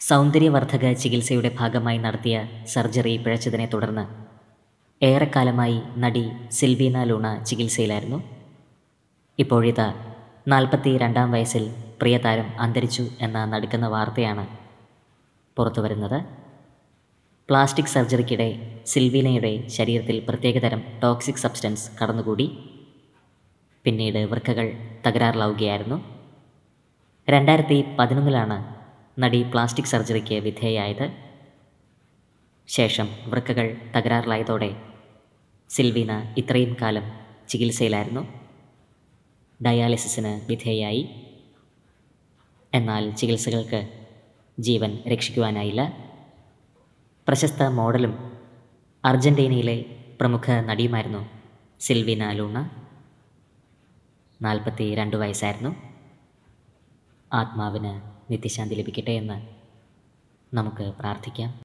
സൗന്ദര്യവർദ്ധക ചികിത്സയുടെ ഭാഗമായി നടത്തിയ സർജറി പിഴച്ചതിനെ തുടർന്ന് ഏറെക്കാലമായി നടി സിൽവീന ലൂണ ചികിത്സയിലായിരുന്നു. ഇപ്പോഴിതാ നാൽപ്പത്തി രണ്ടാം വയസ്സിൽ പ്രിയതാരം അന്തരിച്ചു എന്ന നടുക്കുന്ന വാർത്തയാണ് പുറത്തു വരുന്നത് പ്ലാസ്റ്റിക് സർജറിക്കിടെ സിൽവീനയുടെ ശരീരത്തിൽ പ്രത്യേകതരം ടോക്സിക് സബ്സ്റ്റൻസ് കടന്നുകൂടി. പിന്നീട് വൃക്കകൾ തകരാറിലാവുകയായിരുന്നു. രണ്ടായിരത്തി പതിനൊന്നിലാണ് നടി പ്ലാസ്റ്റിക് സർജറിക്ക് വിധേയായത്. ശേഷം വൃക്കകൾ തകരാറിലായതോടെ സിൽവീന ഇത്രയും കാലം ചികിത്സയിലായിരുന്നു. ഡയാലിസിസിന് വിധേയായി. എന്നാൽ ചികിത്സകൾക്ക് ജീവൻ രക്ഷിക്കുവാനായില്ല. പ്രശസ്ത മോഡലും അർജന്റീനയിലെ പ്രമുഖ നടിയുമായിരുന്നു സിൽവീന ലൂണ. നാൽപ്പത്തി രണ്ട് വയസ്സായിരുന്നു. ആത്മാവിന് നിത്യശാന്തി ലഭിക്കട്ടെ എന്ന് നമുക്ക് പ്രാർത്ഥിക്കാം.